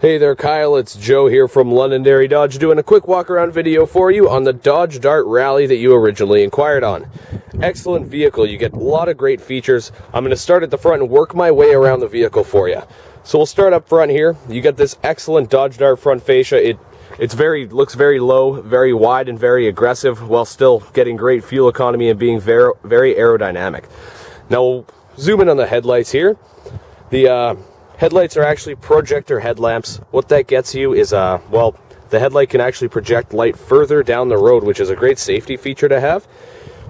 Hey there, Kyle. It's Joe here from Londonderry Dodge doing a quick walk around video for you on the Dodge Dart Rallye that you originally inquired on. Excellent vehicle. You get a lot of great features. I'm going to start at the front and work my way around the vehicle for you. So we'll start up front here. You get this excellent Dodge Dart front fascia. It it's very looks very low, very wide, and very aggressive, while still getting great fuel economy and being very very aerodynamic. Now we'll zoom in on the headlights here. The uh, Headlights are actually projector headlamps. What that gets you is, uh, well, the headlight can actually project light further down the road, which is a great safety feature to have.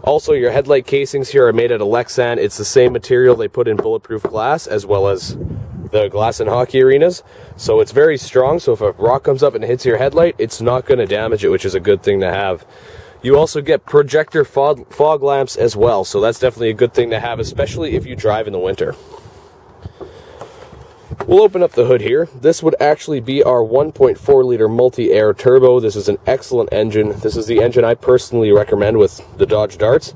Also, your headlight casings here are made out of Lexan. It's the same material they put in bulletproof glass as well as the glass in hockey arenas. So it's very strong. So if a rock comes up and hits your headlight, it's not going to damage it, which is a good thing to have. You also get projector fog, fog lamps as well. So that's definitely a good thing to have, especially if you drive in the winter. We'll open up the hood here. This would actually be our 1.4 liter multi-air turbo. This is an excellent engine. This is the engine I personally recommend with the Dodge Darts.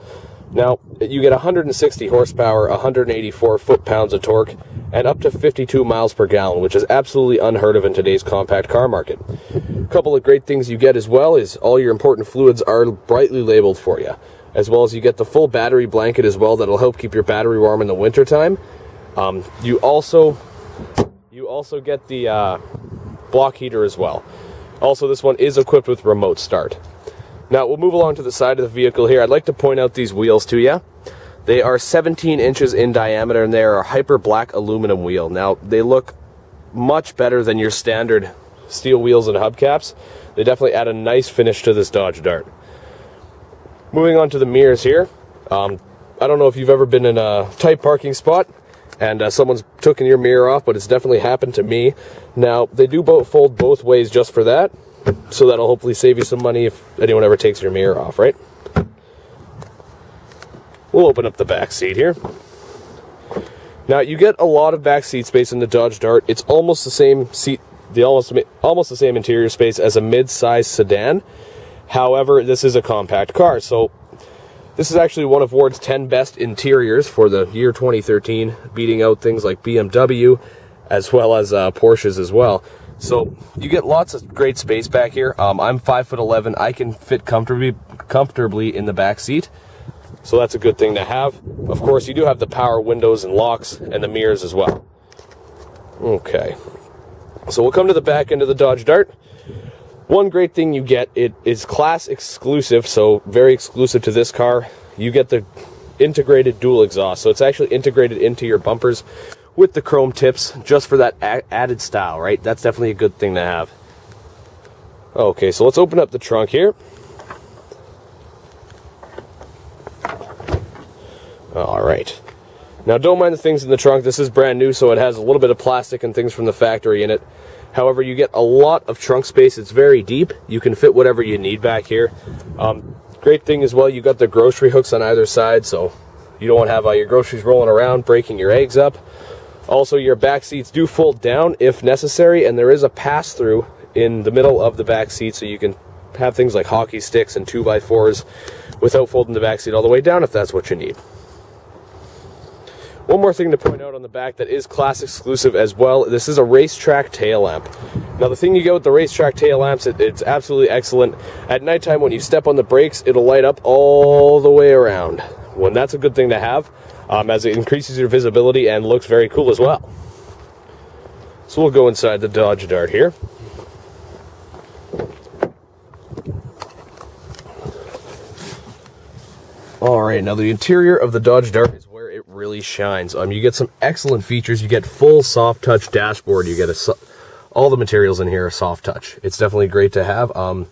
Now, you get 160 horsepower, 184 foot-pounds of torque, and up to 52 miles per gallon, which is absolutely unheard of in today's compact car market. A couple of great things you get as well is all your important fluids are brightly labeled for you, as well as you get the full battery blanket as well that'll help keep your battery warm in the wintertime. Um, you also you also get the uh, block heater as well. Also, this one is equipped with remote start. Now, we'll move along to the side of the vehicle here. I'd like to point out these wheels to you. They are 17 inches in diameter and they are a hyper black aluminum wheel. Now, they look much better than your standard steel wheels and hubcaps. They definitely add a nice finish to this Dodge Dart. Moving on to the mirrors here. Um, I don't know if you've ever been in a tight parking spot and uh, someone's taken your mirror off, but it's definitely happened to me. Now, they do both fold both ways just for that, so that'll hopefully save you some money if anyone ever takes your mirror off, right? We'll open up the back seat here. Now, you get a lot of back seat space in the Dodge Dart. It's almost the same seat, the almost almost the same interior space as a mid-size sedan. However, this is a compact car, so this is actually one of Ward's 10 best interiors for the year 2013, beating out things like BMW as well as uh, Porsches as well. So you get lots of great space back here. Um, I'm 5'11". I can fit comfortably, comfortably in the back seat. So that's a good thing to have. Of course, you do have the power windows and locks and the mirrors as well. Okay. So we'll come to the back end of the Dodge Dart. One great thing you get, it is class exclusive, so very exclusive to this car. You get the integrated dual exhaust. So it's actually integrated into your bumpers with the chrome tips just for that added style, right? That's definitely a good thing to have. Okay, so let's open up the trunk here. All right. Now, don't mind the things in the trunk. This is brand new, so it has a little bit of plastic and things from the factory in it. However, you get a lot of trunk space. It's very deep. You can fit whatever you need back here. Um, great thing as well, you got the grocery hooks on either side, so you don't want to have all your groceries rolling around, breaking your eggs up. Also, your back seats do fold down if necessary, and there is a pass-through in the middle of the back seat, so you can have things like hockey sticks and 2x4s without folding the back seat all the way down if that's what you need. One more thing to point out on the back that is class exclusive as well. This is a racetrack tail lamp. Now the thing you get with the racetrack tail lamps, it, it's absolutely excellent. At nighttime when you step on the brakes, it'll light up all the way around. When that's a good thing to have, um, as it increases your visibility and looks very cool as well. So we'll go inside the Dodge Dart here. All right, now the interior of the Dodge Dart is really shines. Um, you get some excellent features. You get full soft touch dashboard. You get a, all the materials in here are soft touch. It's definitely great to have. Um,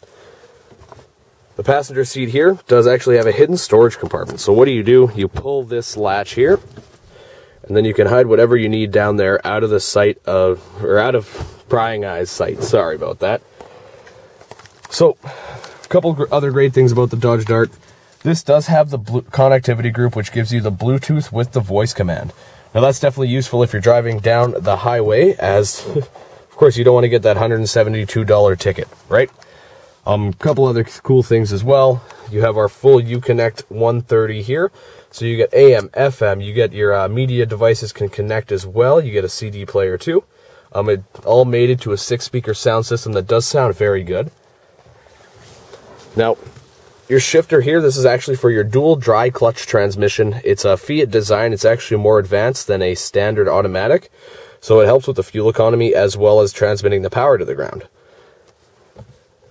the passenger seat here does actually have a hidden storage compartment. So what do you do? You pull this latch here, and then you can hide whatever you need down there out of the sight of, or out of prying eyes sight. Sorry about that. So, a couple other great things about the Dodge Dart. This does have the connectivity group, which gives you the Bluetooth with the voice command. Now that's definitely useful if you're driving down the highway, as of course you don't want to get that $172 ticket, right? A um, couple other cool things as well. You have our full Uconnect 130 here. So you get AM, FM, you get your uh, media devices can connect as well. You get a CD player too. Um, it all mated to a six speaker sound system that does sound very good. Now, your shifter here, this is actually for your dual dry clutch transmission. It's a Fiat design. It's actually more advanced than a standard automatic. So it helps with the fuel economy as well as transmitting the power to the ground.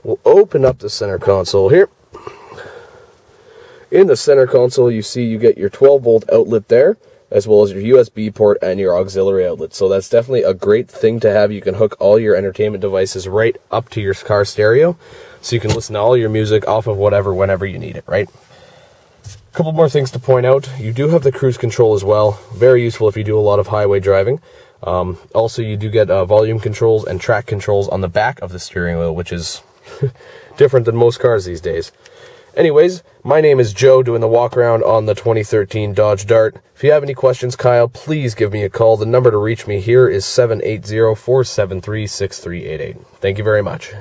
We'll open up the center console here. In the center console, you see you get your 12 volt outlet there, as well as your USB port and your auxiliary outlet. So that's definitely a great thing to have. You can hook all your entertainment devices right up to your car stereo, so you can listen to all your music off of whatever whenever you need it, right? A couple more things to point out. You do have the cruise control as well. Very useful if you do a lot of highway driving. Um, also, you do get uh, volume controls and track controls on the back of the steering wheel, which is different than most cars these days. Anyways, my name is Joe doing the walk around on the 2013 Dodge Dart. If you have any questions, Kyle, please give me a call. The number to reach me here is 780 473 6388. Thank you very much.